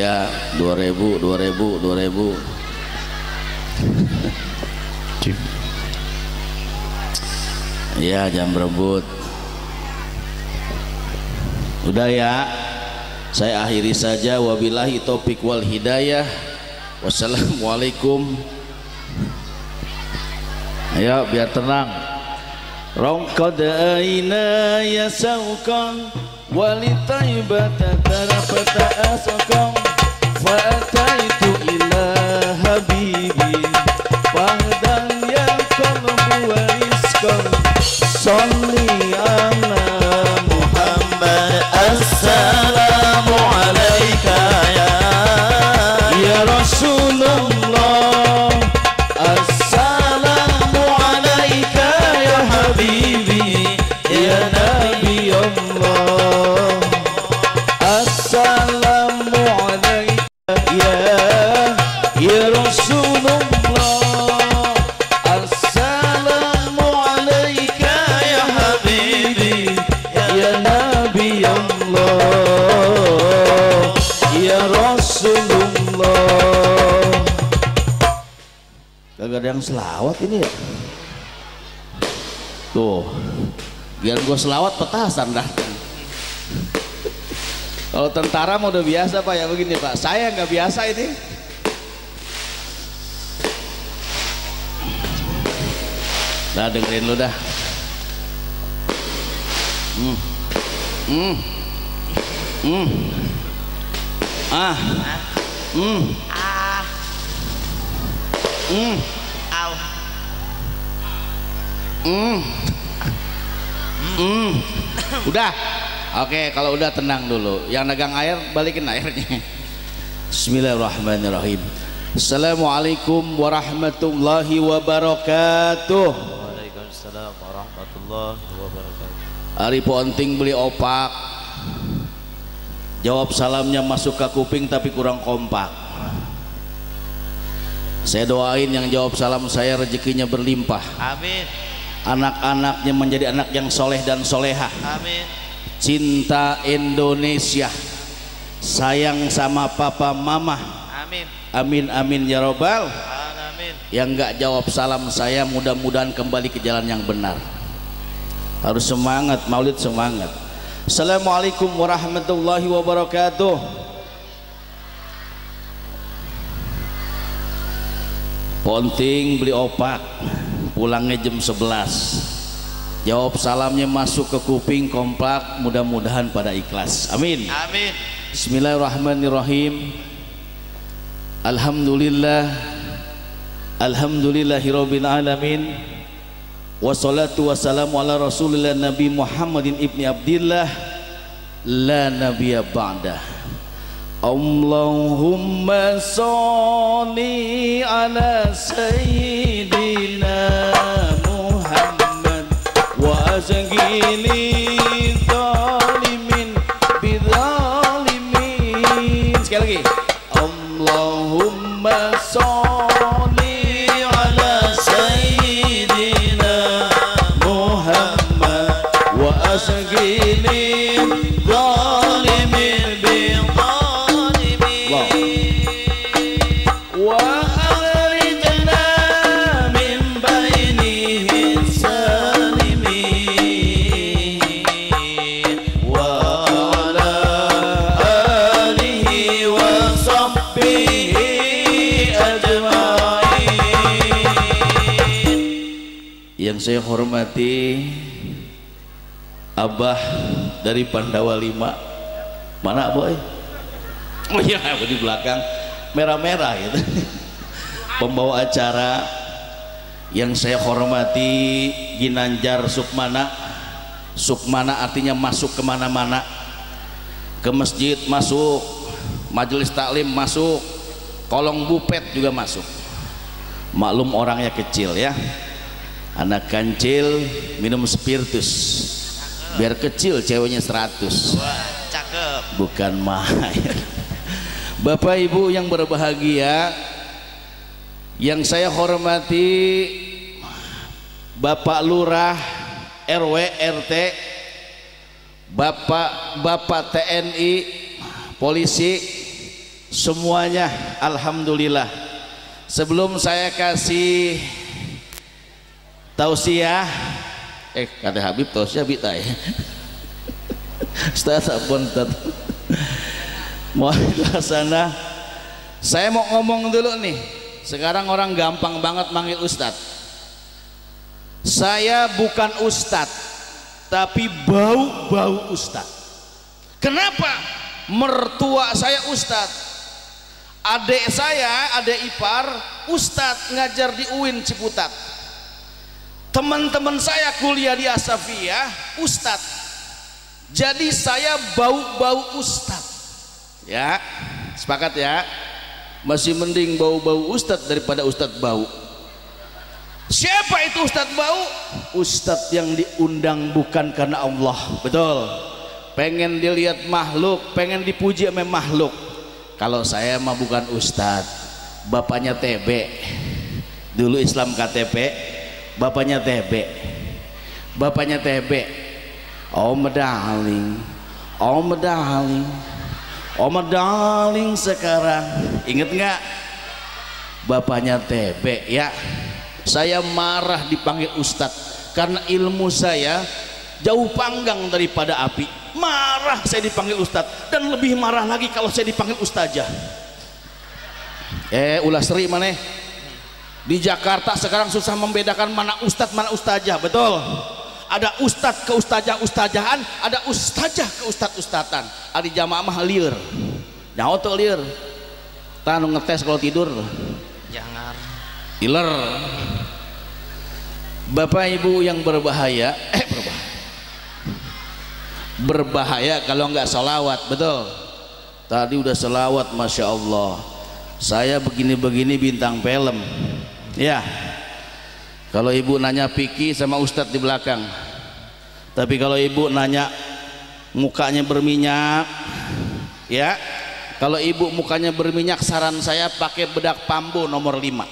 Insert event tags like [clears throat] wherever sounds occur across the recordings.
ya 2000 2000 2000 ya jam berebut. Udah ya saya akhiri saja. Wabillahi topik wal hidayah. Wassalamualaikum. Ayo biar tenang. Rongkod aina ya saukan walitaibata tarafata asakam fa'ataitu ila gue selawat petasan dah. Kalau tentara mau udah biasa pak. Ya begini pak. Saya nggak biasa ini. Dah dengerin lu dah. Hmm. Hmm. Hmm. Ah. Hmm. Ah. Hmm. Au. Hmm. Hmm. Udah. Oke, kalau udah tenang dulu. Yang negang air balikin airnya. Bismillahirrahmanirrahim. Assalamualaikum warahmatullahi wabarakatuh. Waalaikumsalam warahmatullahi wabarakatuh Ari Ponting beli opak. Jawab salamnya masuk ke kuping tapi kurang kompak. Saya doain yang jawab salam saya rezekinya berlimpah. amin Anak-anaknya menjadi anak yang soleh dan soleha. amin. Cinta Indonesia. Sayang sama papa mama. Amin. Amin amin ya robbal amin. Yang nggak jawab salam saya mudah-mudahan kembali ke jalan yang benar. Harus semangat maulid semangat. Assalamualaikum warahmatullahi wabarakatuh. Ponting beli opak pulangnya jam 11 jawab salamnya masuk ke kuping kompak mudah-mudahan pada ikhlas. Amin. Amin. Bismillahirrahmanirrahim. Alhamdulillah. Alhamdulillahirabbil alamin. Wassalatu wassalamu ala Rasulillah Nabi Muhammadin ibni Abdillah. La nabiyya ba'da Allahumma sholli ala sayyidina Muhammad wa sagilin saya hormati Abah dari Pandawa 5 mana boy? [laughs] Oh iya di belakang? Merah-merah gitu. [laughs] Pembawa acara yang saya hormati Ginanjar Sukmana. Sukmana artinya masuk ke mana-mana. Ke masjid masuk majelis taklim masuk kolong bupet juga masuk. Maklum orangnya kecil ya anak kancil minum spiritus. Biar kecil ceweknya 100 wah cakep. Bukan main Bapak Ibu yang berbahagia yang saya hormati Bapak Lurah RW RT Bapak Bapak TNI polisi semuanya alhamdulillah. Sebelum saya kasih tausiah. Eh kata Habib tausiah bita ya [laughs] Ustaz apun mau sana saya mau ngomong dulu nih. Sekarang orang gampang banget manggil Ustaz. Saya bukan Ustaz tapi bau-bau Ustaz. Kenapa? Mertua saya Ustaz. Adik saya adik ipar Ustadz ngajar di UIN Ciputat teman-teman saya kuliah di Asafia Ustadz. Jadi saya bau-bau Ustadz. Ya sepakat ya? Masih mending bau-bau Ustadz daripada Ustadz bau. Siapa itu Ustadz bau? Ustadz yang diundang bukan karena Allah. Betul. Pengen dilihat makhluk pengen dipuji sama makhluk. Kalau saya mah bukan ustadz bapaknya TB dulu Islam KTP bapaknya TB bapaknya TB Om Darling Om Darling Om Darling sekarang. Inget nggak? Bapaknya TB ya. Saya marah dipanggil ustadz. Karena ilmu saya jauh panggang daripada api. Marah saya dipanggil ustadz. Dan lebih marah lagi kalau saya dipanggil ustazah. Eh ulah seri mana di Jakarta sekarang susah membedakan mana ustadz mana ustazah betul? Ada ustadz ke ustazah ustazahan ada ustazah ke ustadz ustadzan. Ada jamaah mah liur. Nyawa tuh liur. Tanu ngetes kalau tidur. Jangan. Iler. Bapak Ibu yang berbahaya [clears throat] eh berbahaya. Berbahaya kalau nggak salawat betul? Tadi udah salawat Masya Allah. Saya begini-begini bintang film ya. Kalau ibu nanya Piki sama Ustadz di belakang. Tapi kalau ibu nanya mukanya berminyak ya. Kalau ibu mukanya berminyak saran saya pakai bedak pambu nomor 5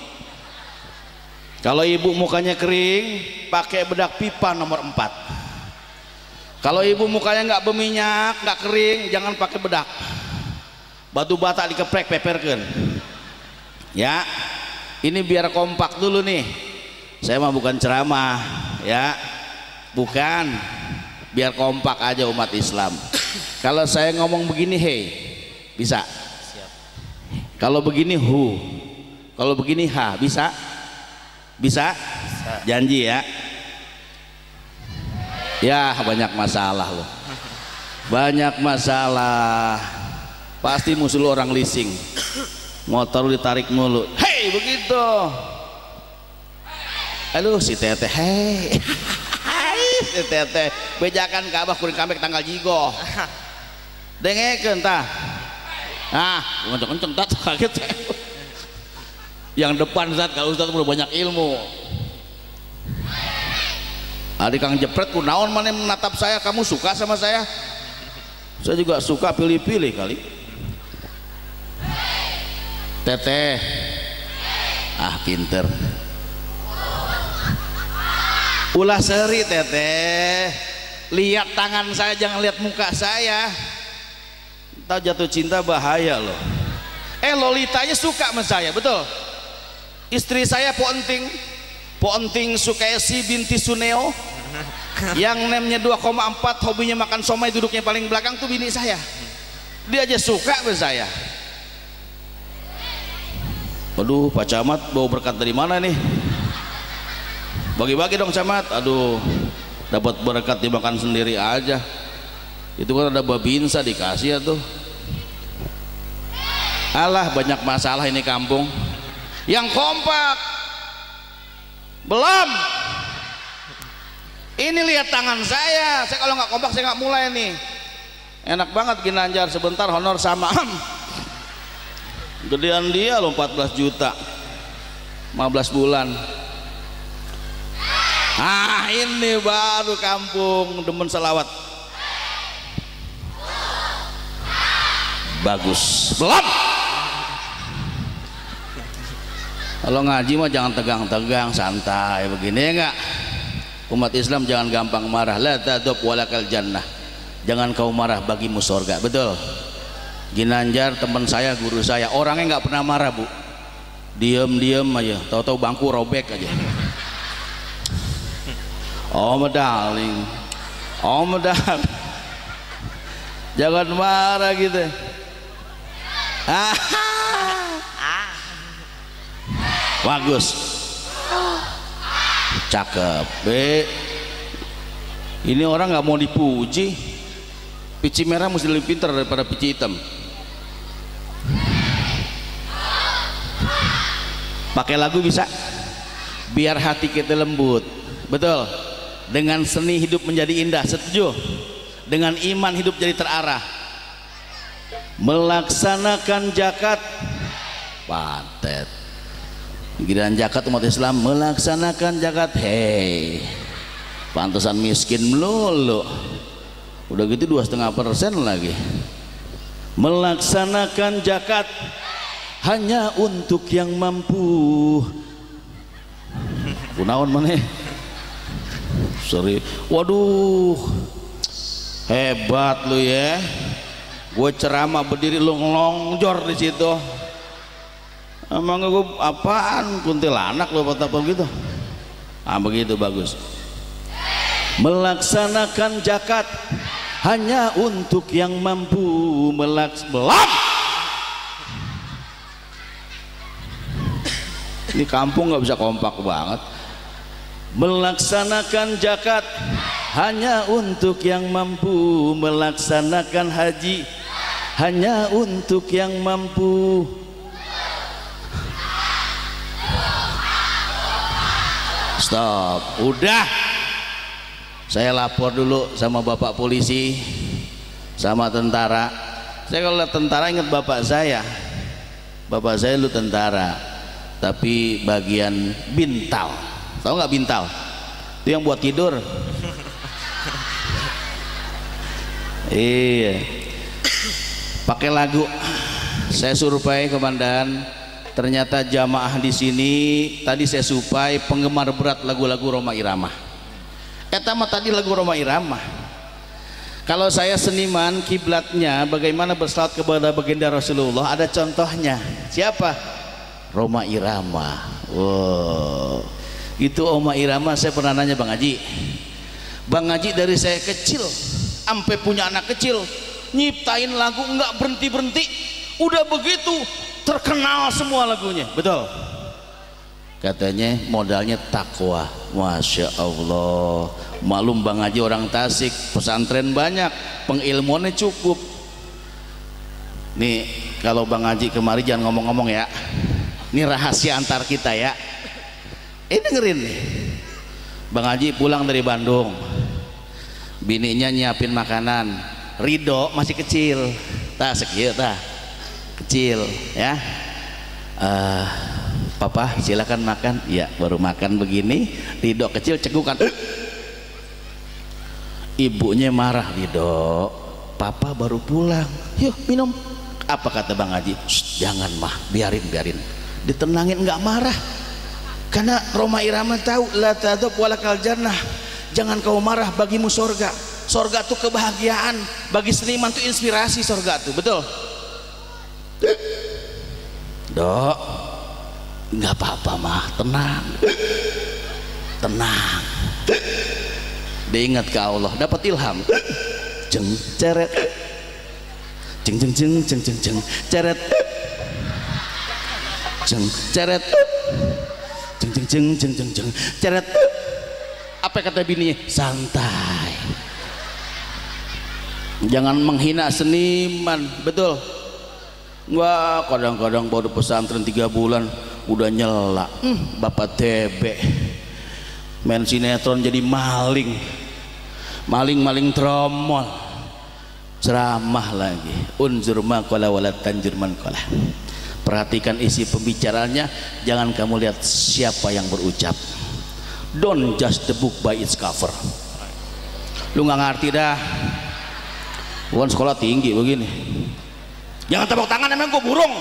kalau ibu mukanya kering pakai bedak pipa nomor 4 kalau ibu mukanya nggak berminyak nggak kering jangan pakai bedak. Batu bata dikeprek peperkan ya ini biar kompak dulu nih. Saya mah bukan ceramah ya. Bukan. Biar kompak aja umat Islam. Kalau saya ngomong begini hei bisa? Kalau begini hu. Kalau begini ha bisa? Bisa, bisa. janji ya. Ya banyak masalah loh banyak masalah. Pasti musuh orang leasing motor ditarik mulu. Hei begitu. Aduh si teteh. Hei si teteh. Bejakan kabah kuring kambek tanggal jigo. Dengekeun tah. Ah kenceng-kenceng tak kaget yang depan saat kalau Ustaz udah banyak ilmu. Adik kang jepret ku naon mana menatap saya? Kamu suka sama saya? Saya juga suka pilih-pilih kali teteh. Ah pinter. Ulah seri teteh. Lihat tangan saya jangan lihat muka saya. Tahu jatuh cinta bahaya loh. Eh lolitanya suka sama saya betul? Istri saya penting Ponting Sukesi binti Suneo. Yang nemnya 2,4 hobinya makan somai duduknya paling belakang tuh bini saya. Dia aja suka sama saya aduh Pak Camat bawa berkat dari mana nih? Bagi-bagi dong Camat. Aduh dapat berkat dimakan sendiri aja. Itu kan ada babinsa dikasih ya tuh. Alah banyak masalah ini kampung. Yang kompak belum. Ini lihat tangan saya. Saya kalau nggak kompak saya nggak mulai nih. Enak banget ginanjar. Sebentar honor sama gedean dia loh 14 juta. 15 bulan. Ah ini baru kampung demen selawat. Bagus. Belum. Kalau ngaji mah jangan tegang-tegang santai. Begini ya enggak? Umat Islam jangan gampang marah. La tadub walakal jannah. Jangan kau marah bagimu surga betul Ginanjar teman saya guru saya. Orangnya nggak pernah marah bu. Diem-diem aja. Tahu-tahu bangku robek aja. Oh darling. Oh darling. Jangan marah gitu. Ah [laughs] bagus. Cakep B ini orang nggak mau dipuji. Pici merah mesti lebih pintar daripada pici hitam pakai lagu bisa? Biar hati kita lembut. Betul? Dengan seni hidup menjadi indah setuju? Dengan iman hidup jadi terarah. Melaksanakan jakat patet giliran jakat umat Islam melaksanakan jakat hei pantesan miskin melulu. Udah gitu dua setengah persen lagi. Melaksanakan jakat hanya untuk yang mampu. Kunaon mana? Sorry. Waduh. Hebat lu ya. Gue ceramah berdiri lu ngelongjor di situ. Emang gue apaan? Kuntilanak lu apa gitu? Ah begitu bagus. Melaksanakan jakat hanya untuk yang mampu melaksanakan ini kampung nggak bisa kompak banget. Melaksanakan jakat hanya untuk yang mampu. Melaksanakan haji hanya untuk yang mampu. Stop. Udah. Saya lapor dulu sama bapak polisi sama tentara. Saya kalau lihat tentara ingat bapak saya. Bapak saya lu tentara tapi bagian bintal. Tahu nggak bintal? Itu yang buat tidur. Iya. Pakai lagu. Saya survei komandan ternyata jamaah di sini tadi saya supai penggemar berat lagu-lagu Roma Irama. Etama tadi lagu Roma Irama. Kalau saya seniman kiblatnya bagaimana bersalat kepada baginda Rasulullah? Ada contohnya. Siapa Roma Irama. Wow. Itu Oma Irama saya pernah nanya Bang Haji. Bang Haji dari saya kecil sampai punya anak kecil nyiptain lagu nggak berhenti-berhenti udah begitu terkenal semua lagunya. Betul? Katanya modalnya takwa. Masya Allah. Malum Bang Haji orang Tasik pesantren banyak pengilmuannya cukup. Nih kalau Bang Haji kemari jangan ngomong-ngomong ya ini rahasia antar kita ya. Ini dengerin nih. Bang Haji pulang dari Bandung. Bininya nyiapin makanan. Rido masih kecil. Tak sekian tak kecil ya. Uh, papa silakan makan. Ya baru makan begini. Rido kecil cegukan. Ibunya marah Rido papa baru pulang. Yuk minum. Apa kata Bang Haji? Jangan mah. Biarin biarin ditenangin nggak marah. Karena Roma Irama tahu la tadab walakal jannah. Jangan kau marah bagimu sorga. Sorga itu kebahagiaan. Bagi seniman itu inspirasi sorga itu betul? Dok nggak apa-apa mah. Tenang. Tenang. Diingat ke Allah. Dapat ilham. Jeng ceret. Jeng jeng jeng jeng jeng jeng ceret jeng ceret. Jeng jeng jeng jeng jeng jeng. Ceret. Apa kata bininya? Santai. Jangan menghina seniman betul? Wah kadang-kadang baru pesantren tiga bulan udah nyela. Hmm, bapak TB main sinetron jadi maling. Maling-maling tromol. Ceramah lagi. Unzur makola walat tanjur man perhatikan isi pembicaranya. Jangan kamu lihat siapa yang berucap. Don't judge the book by its cover. Lu nggak ngerti dah. Bukan sekolah tinggi begini. Jangan tepuk tangan emang gue burung.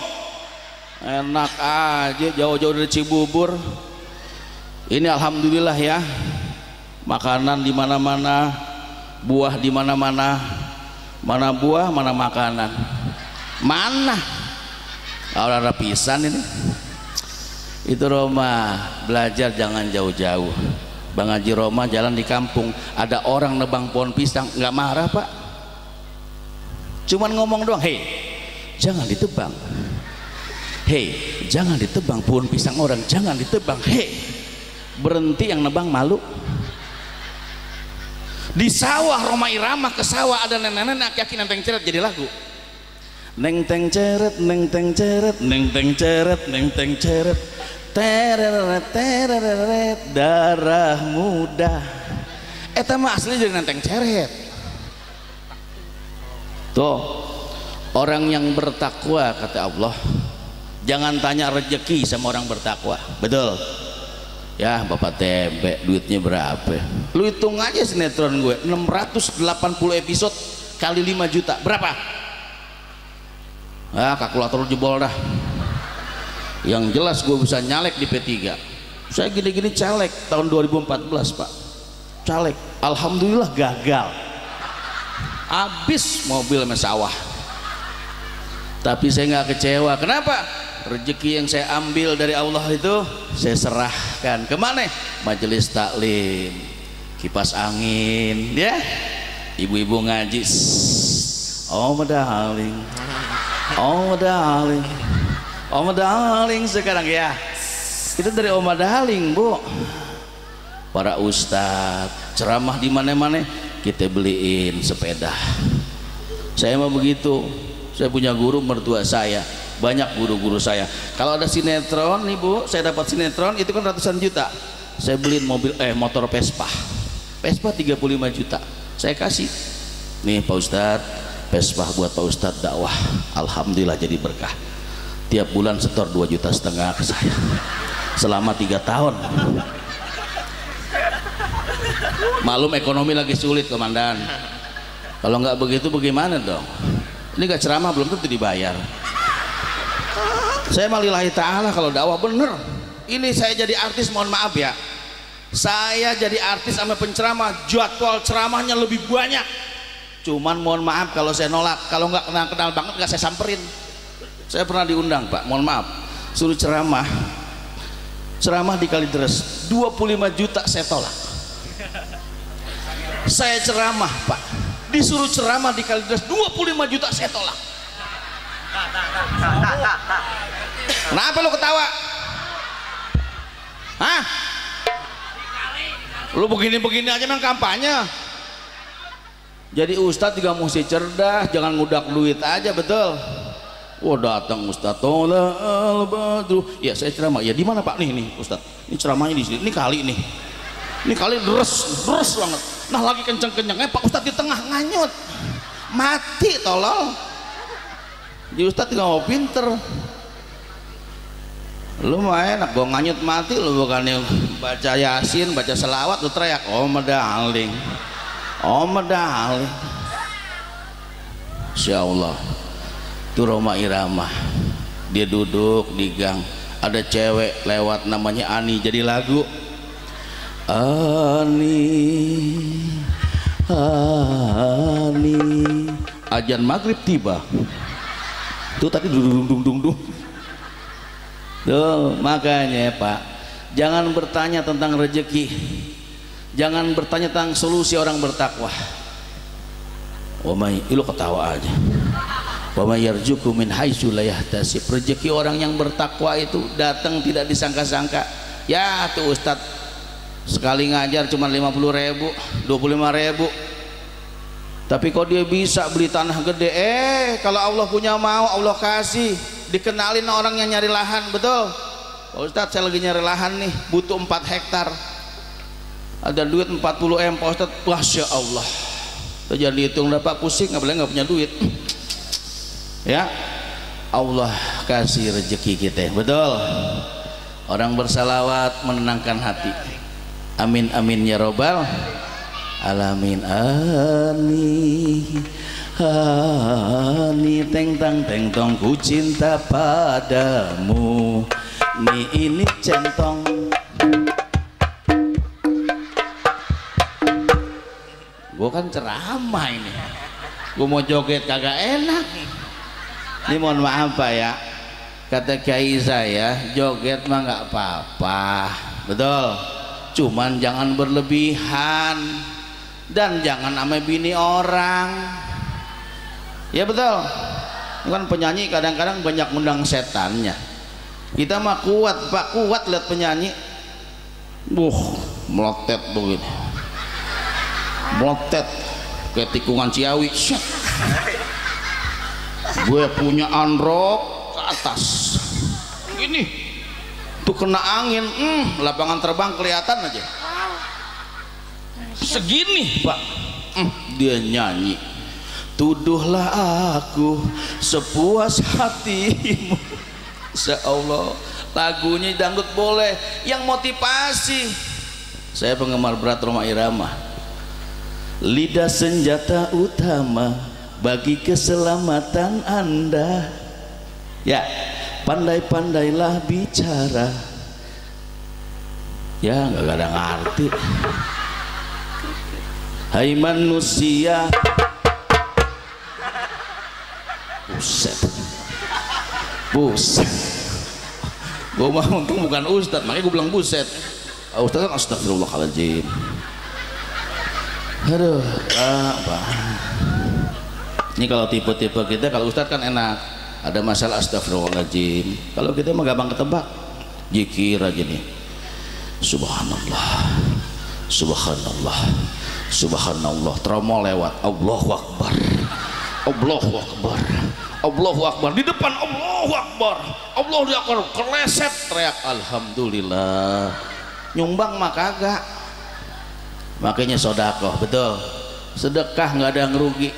Enak aja jauh-jauh dari Cibubur. Ini alhamdulillah ya. Makanan di mana-mana buah di mana-mana. Mana buah mana makanan. Mana orang pisan ini. Itu Roma belajar jangan jauh-jauh. Bang Haji Roma jalan di kampung ada orang nebang pohon pisang nggak marah pak. Cuman ngomong doang hei jangan ditebang. Hei jangan ditebang pohon pisang orang jangan ditebang. Hei berhenti yang nebang malu. Di sawah Roma Irama ke sawah ada nenek-nenek aki-aki nenteng ceret jadi lagu neng teng ceret neng teng ceret neng teng ceret neng teng ceret. Tereret tereret darah muda eta mah asli jadi nenteng ceret. Tuh orang yang bertakwa kata Allah jangan tanya rezeki sama orang bertakwa. Betul? Ya bapak tempe duitnya berapa? Lu hitung aja sinetron gue 680 episode kali 5 juta berapa ah kalkulator jebol dah. Yang jelas gue bisa nyalek di P3 saya gini-gini caleg tahun 2014 pak. Caleg Alhamdulillah gagal. Habis mobil sama sawah. Tapi saya nggak kecewa. Kenapa? Rezeki yang saya ambil dari Allah itu saya serahkan. Ke mana? Majelis taklim. Kipas angin ya. Ibu-ibu ngaji. Oh darling oh darling. Oh darling sekarang ya. Itu dari Oma Darling bu. Para ustadz ceramah di mana-mana kita beliin sepeda. Saya mau begitu. Saya punya guru mertua saya. Banyak guru-guru saya. Kalau ada sinetron nih bu saya dapat sinetron itu kan ratusan juta. Saya beliin mobil eh motor Vespa. Vespa 35 juta. Saya kasih. Nih Pak Ustadz Vespa buat Pak Ustadz dakwah. Alhamdulillah jadi berkah. Tiap bulan setor 2 juta setengah ke saya. Selama tiga tahun. Malum ekonomi lagi sulit komandan. Kalau nggak begitu bagaimana dong? Ini gak ceramah belum tentu dibayar. Saya malillahi ta'ala kalau dakwah bener. Ini saya jadi artis mohon maaf ya. Saya jadi artis sama penceramah. Jadwal ceramahnya lebih banyak cuman mohon maaf kalau saya nolak. Kalau nggak kenal kenal banget nggak saya samperin. Saya pernah diundang pak. Mohon maaf. Suruh ceramah. Ceramah di Kalideres. 25 juta saya tolak. Saya ceramah pak. Disuruh ceramah di Kalideres 25 juta saya tolak. Kenapa lu ketawa? Hah? Lu begini-begini aja memang kampanye. Jadi ustadz juga mesti cerdas, jangan ngudak duit aja, betul. Wah oh, datang Ustadz Tola al badru. Ya saya ceramah. Ya di mana Pak nih nih Ustadz? Ini ceramahnya di sini. Ini kali nih. Ini kali deres, deres banget. Nah lagi kenceng-kencengnya Pak Ustadz di tengah nganyut. Mati tolol. Jadi Ustadz nggak mau pinter lu mah enak gue nganyut mati lu bukannya baca yasin baca selawat lu teriak oh medaling oh medaling Insya Allah itu Roma Irama. Dia duduk di gang. Ada cewek lewat namanya Ani. Jadi lagu. Ani Ani. Ajan maghrib tiba. Itu tadi dung dung dung dung Tuh, makanya Pak, jangan bertanya tentang rezeki. Jangan bertanya tentang solusi orang bertakwa. Wamai, lu ketawa aja. Wamai yarjuku min haitsu la. Rezeki orang yang bertakwa itu datang tidak disangka-sangka. Ya tuh Ustaz sekali ngajar cuma 50 ribu 25 ribu tapi kok dia bisa beli tanah gede eh kalau Allah punya mau Allah kasih dikenalin orang yang nyari lahan betul Pak Ustadz saya lagi nyari lahan nih butuh 4 hektar ada duit 40 M Pak Ustadz. Masya Allah. Jangan dihitung dapat pusing nggak boleh nggak punya duit. Ya. Allah kasih rezeki kita. Betul. Orang bersalawat menenangkan hati. Amin amin ya robbal alamin. Amin. Hani teng tang teng tong ku cinta padamu. Ni ini centong Gue kan ceramah ini. Gue mau joget kagak enak. Ini mohon maaf pak ya. Kata kiai saya joget mah nggak apa-apa. Betul. Cuman jangan berlebihan. Dan jangan ame bini orang. Ya betul. Kan penyanyi kadang-kadang banyak undang setannya. Kita mah kuat pak. Kuat lihat penyanyi. Buh melotet begini melotet kayak tikungan Ciawi gue punya androk ke atas. Gini. Tuh kena angin. Hmm, lapangan terbang kelihatan aja. Segini pak. Hmm, dia nyanyi. Tuduhlah aku sepuas hatimu. Insya Allah lagunya dangdut boleh. Yang motivasi. Saya penggemar berat Roma Irama lidah senjata utama bagi keselamatan anda. Ya pandai-pandailah bicara. Ya nggak ada ngerti. Hai manusia. Buset. Buset. Gue mah untung bukan ustad makanya gue bilang buset. Ah, ustad kan astagfirullahaladzim aduh. Apa? Ini kalau tipe-tipe kita kalau ustad kan enak. Ada masalah astagfirullahaladzim. Kalau kita mah gampang ketebak jikir aja nih. Subhanallah. Subhanallah. Subhanallah. Tromol lewat. Allahu Akbar. Allahu Akbar. Allahu Akbar. Di depan Allahu Akbar. Allah di akbar. Keleset teriak Alhamdulillah. Nyumbang mah kagak makanya sodakoh betul. Sedekah nggak ada yang rugi.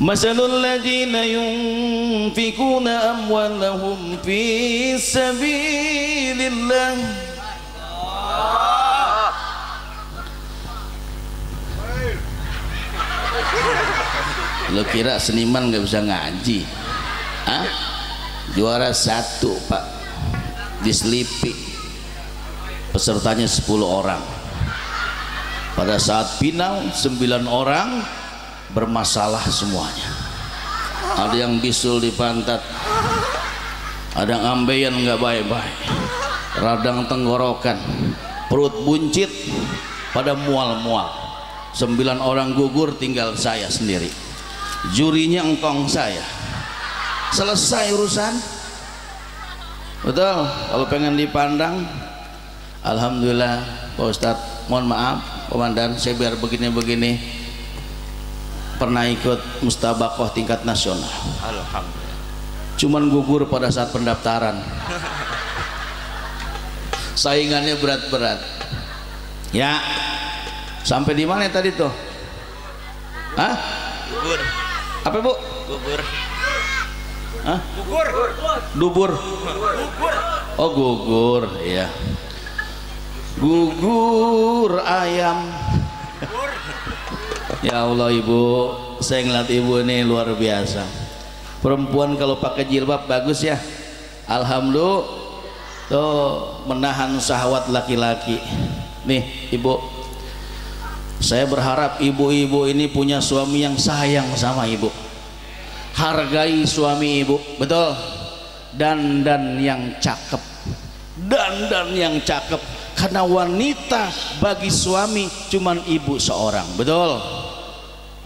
Ladina yunfikuna amwalahum fi sabilillah. Lo kira seniman nggak bisa ngaji? Hah? juara satu pak. Di Selipi pesertanya 10 orang pada saat final 9 orang bermasalah semuanya. Ada yang bisul di pantat ada yang ambeien nggak baik-baik radang tenggorokan perut buncit pada mual-mual. Sembilan orang gugur tinggal saya sendiri. Jurinya engkong saya. Selesai urusan. Betul? Kalau pengen dipandang Alhamdulillah Pak Ustadz mohon maaf komandan saya biar begini-begini pernah ikut mustabakoh tingkat nasional Alhamdulillah. cuman gugur pada saat pendaftaran saingannya berat-berat ya sampai di mana tadi tuh Hah? Gugur. apa bu? Gugur. Hah? Gugur. dubur Gugur. oh gugur iya gugur ayam. Ya Allah ibu. Saya ngeliat ibu ini luar biasa. Perempuan kalau pakai jilbab bagus ya. Alhamdulillah. Tuh menahan syahwat laki-laki. Nih ibu. Saya berharap ibu-ibu ini punya suami yang sayang sama ibu. Hargai suami ibu betul? Dan dan yang cakep. Dan dan yang cakep karena wanita bagi suami cuman ibu seorang betul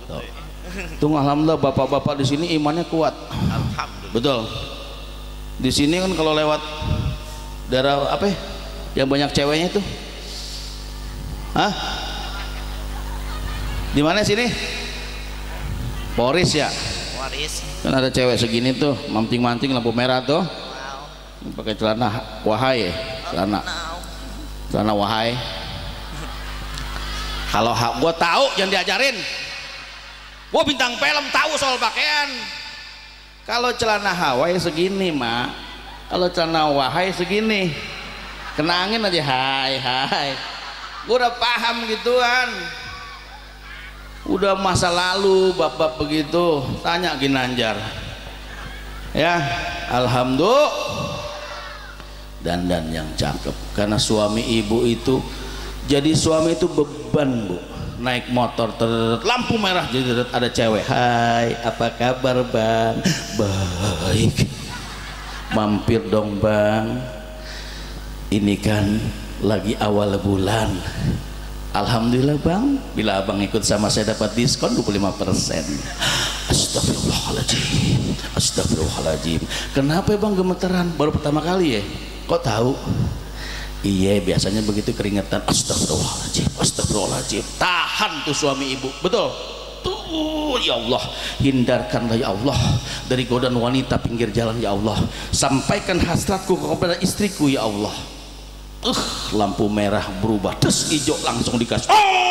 Tuh. Tunggu alhamdulillah bapak-bapak di sini imannya kuat Alhamdulillah. betul di sini kan kalau lewat daerah apa ya yang banyak ceweknya itu Hah? di mana sini Poris ya Waris. kan ada cewek segini tuh manting-manting lampu merah tuh Wow. pakai celana wahai celana. Celana wahai kalau ha gue tahu jangan diajarin. Gue bintang film tahu soal pakaian. Kalau celana Hawaii segini mak. Kalau celana wahai segini. Kena angin aja hai hai. Gue udah paham gituan. Udah masa lalu bapak begitu. Tanya Ginanjar. Ya Alhamdulillah dan dan yang cakep. Karena suami ibu itu jadi suami itu beban bu. Naik motor ter lampu merah jadi ada cewek hai apa kabar bang? Baik. Mampir dong bang. Ini kan lagi awal bulan. Alhamdulillah bang. Bila abang ikut sama saya dapat diskon 25% Astagfirullahaladzim. Astagfirullahaladzim. Kenapa bang gemeteran? Baru pertama kali ya kok tahu? Iya biasanya begitu keringetan. Astagfirullahaladzim Astagfirullahaladzim. Tahan tuh suami ibu. Betul? Tuh ya Allah. Hindarkanlah ya Allah dari godaan wanita pinggir jalan ya Allah. Sampaikan hasratku kepada istriku ya Allah. Uh, lampu merah berubah. Terus hijau langsung dikasih. Oh,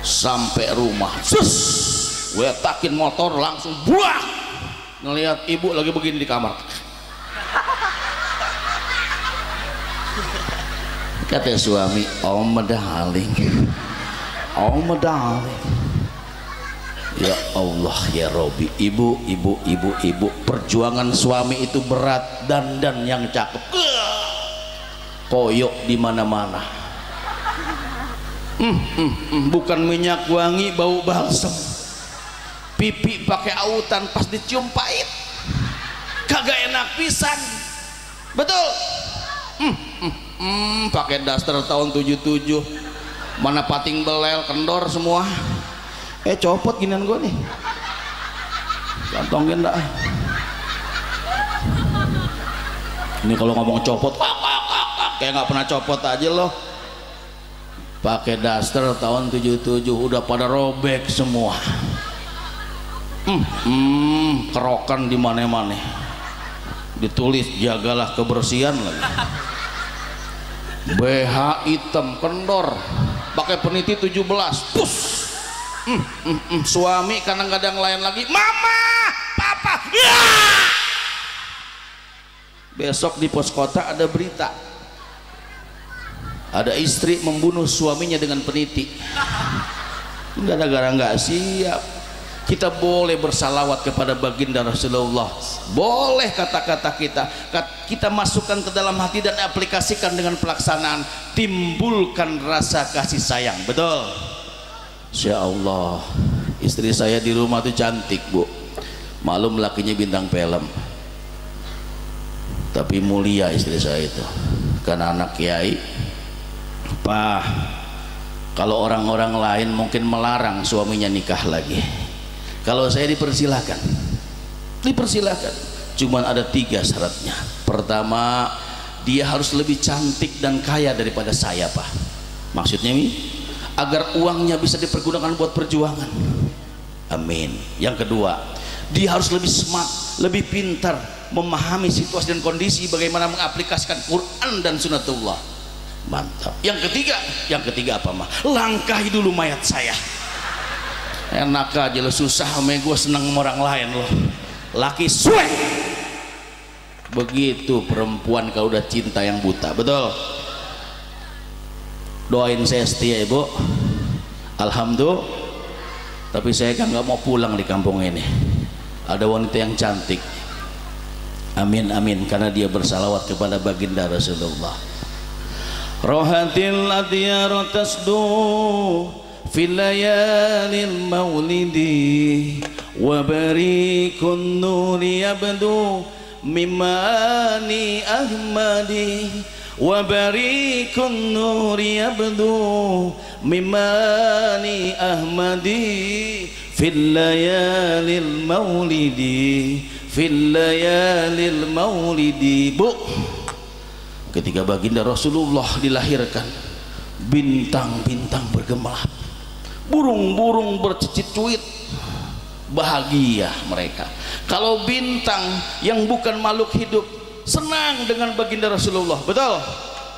sampai rumah. Sus gue takin motor langsung buah ngelihat ibu lagi begini di kamar. Kata suami oh medaling. Oh medaling. Ya Allah ya Robi Ibu, ibu, ibu, ibu Perjuangan suami itu berat Dan dan yang cakep. Koyok di mana-mana. Hmm, hmm, hmm. Bukan minyak wangi Bau balsem Pipi pakai autan Pas dicium pahit. Kagak enak pisan. Betul? Hmm, hmm, hmm. Pakai daster tahun 77 Mana pating belel Kendor semua. Eh copot ginian gue nih. Kantongin dah. Ini kalau ngomong copot kayak nggak pernah copot aja loh. Pakai daster tahun 77 udah pada robek semua hmm, hmm kerokan di mana-mana. Ditulis jagalah kebersihan lagi. BH hitam kendor. Pakai peniti 17 pus. Mm, mm, mm. suami kadang-kadang lain lagi. Mama! Papa! Ya! besok di pos kota ada berita. Ada istri membunuh suaminya dengan peniti. Gara-gara nggak siap kita boleh bersalawat kepada baginda Rasulullah. Boleh kata-kata kita. Kita masukkan ke dalam hati dan aplikasikan dengan pelaksanaan. Timbulkan rasa kasih sayang. Betul? Insya Allah istri saya di rumah tuh cantik bu. Malum lakinya bintang film. Tapi mulia istri saya itu. Karena anak kiai. Pak kalau orang-orang lain mungkin melarang suaminya nikah lagi kalau saya dipersilakan dipersilakan cuman ada tiga syaratnya. Pertama dia harus lebih cantik dan kaya daripada saya Pak. Maksudnya ini agar uangnya bisa dipergunakan buat perjuangan. Amin. Yang kedua dia harus lebih smart lebih pintar memahami situasi dan kondisi bagaimana mengaplikasikan Quran dan sunatullah mantap. Yang ketiga yang ketiga apa mah langkahi dulu mayat saya enak aja lo susah sama gue seneng sama orang lain lo laki suwe. Begitu perempuan kalau udah cinta yang buta betul? Doain saya setia ibu Alhamdulillah. Tapi saya kan nggak mau pulang di kampung ini. Ada wanita yang cantik. Amin amin. Karena dia bersalawat kepada baginda Rasulullah. Rohatil adiyar tasdu fil layalil maulidi wa barikun nuri yabdu mimani ahmadi وبريك النور يبدو مماني أحمدي في الليالي المولد في الليالي المولد Bu ketika baginda Rasulullah dilahirkan bintang-bintang bergemerlap burung-burung bercicit cuit. Bahagia mereka. Kalau bintang yang bukan makhluk hidup senang dengan baginda Rasulullah. Betul?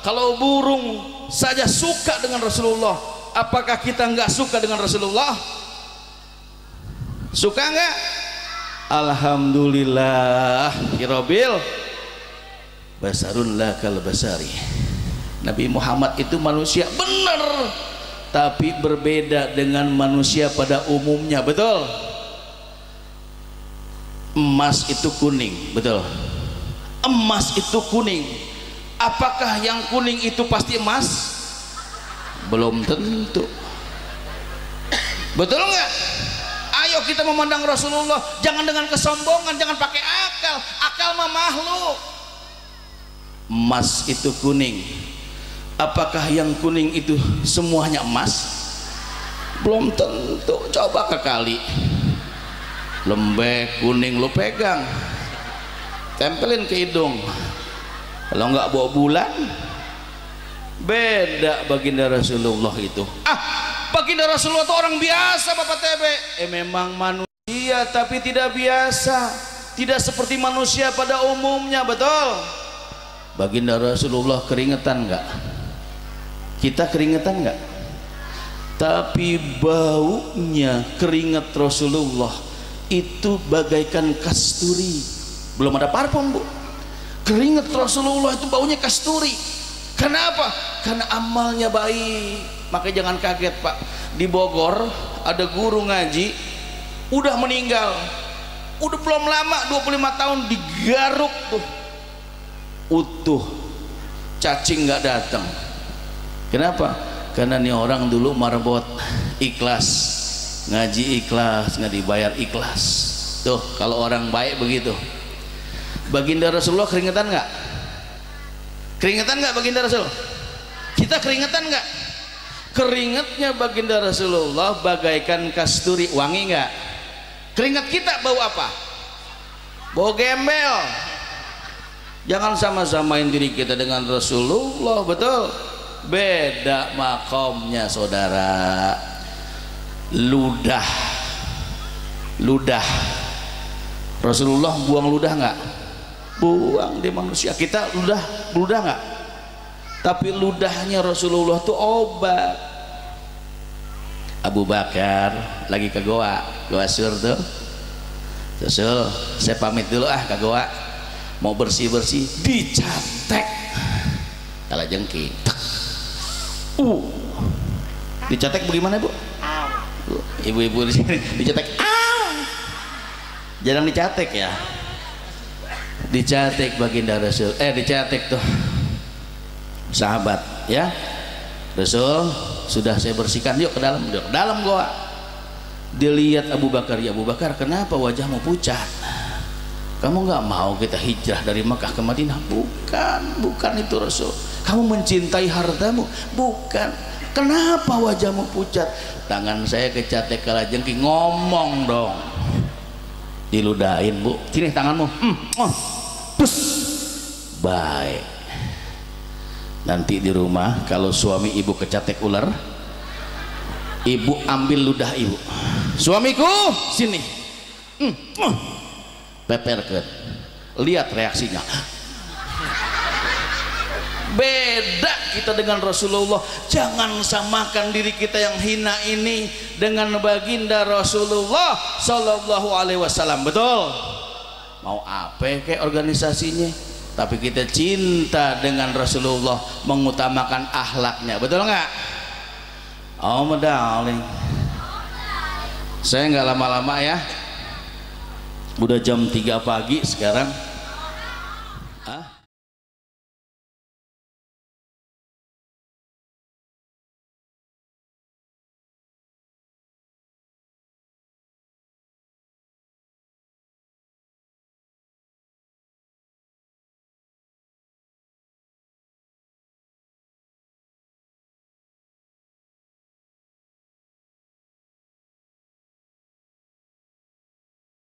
Kalau burung saja suka dengan Rasulullah apakah kita nggak suka dengan Rasulullah? Suka nggak? Alhamdulillah. Kirobil Basarun lakal basari. Nabi Muhammad itu manusia benar tapi berbeda dengan manusia pada umumnya betul? Emas itu kuning betul? Emas itu kuning. Apakah yang kuning itu pasti emas? Belum tentu. Betul nggak? Ayo kita memandang Rasulullah jangan dengan kesombongan jangan pakai akal. Akal mah makhluk. Emas itu kuning apakah yang kuning itu semuanya emas? Belum tentu. Coba ke kali lembek kuning lu pegang. Tempelin ke hidung. Kalau nggak bawa bulan beda baginda Rasulullah itu. Ah baginda Rasulullah itu orang biasa Bapak TB eh memang manusia tapi tidak biasa. Tidak seperti manusia pada umumnya betul? Baginda Rasulullah keringetan nggak kita keringetan nggak? Tapi baunya keringat Rasulullah itu bagaikan kasturi. Belum ada parfum bu. Keringat Rasulullah itu baunya kasturi. Kenapa? karena amalnya baik makanya jangan kaget pak. Di Bogor ada guru ngaji udah meninggal. Udah belum lama 25 tahun digaruk tuh. Utuh. Cacing nggak datang kenapa? karena nih orang dulu marbot ikhlas ngaji ikhlas nggak dibayar ikhlas. Tuh kalau orang baik begitu. Baginda Rasulullah keringetan nggak? Keringetan nggak baginda Rasul? Kita keringetan nggak? Keringetnya baginda Rasulullah bagaikan kasturi. Wangi nggak? Keringat kita bau apa? Bau gembel. Jangan sama-samain diri kita dengan Rasulullah betul beda makomnya saudara. Ludah. Ludah. Rasulullah buang ludah nggak? Buang di manusia. Kita ludah ludah nggak? Tapi ludahnya Rasulullah tuh obat. Abu Bakar lagi ke goa. Goa sur tuh. Rasul saya pamit dulu ah ke goa. Mau bersih bersih dicatek. Kalau jengking uh dicetek bagaimana bu? Ibu-ibu di sini [laughs] dicetek jarang dicatek ya? Dicatek baginda Rasul. Eh dicatek tuh. Sahabat ya? Rasul sudah saya bersihkan. Yuk ke dalam yuk. Ke dalam gua. Dilihat Abu Bakar ya Abu Bakar kenapa wajahmu pucat? Kamu nggak mau kita hijrah dari Mekah ke Madinah? Bukan bukan itu Rasul kamu mencintai hartamu? Bukan. Kenapa wajahmu pucat? Tangan saya kecatek kalah jengking. Ngomong dong. Diludahin bu. Sini tanganmu. Hmm, oh, pus baik. Nanti di rumah kalau suami ibu kecatek ular ibu ambil ludah ibu. Suamiku sini. Hmm, oh, peperkan. Lihat reaksinya beda kita dengan Rasulullah. Jangan samakan diri kita yang hina ini dengan baginda Rasulullah Sallallahu Alaihi Wasallam. Betul? Mau apa kayak organisasinya? Tapi kita cinta dengan Rasulullah mengutamakan ahlaknya betul nggak? Oh darling. Saya nggak lama-lama ya. Udah jam 3 pagi sekarang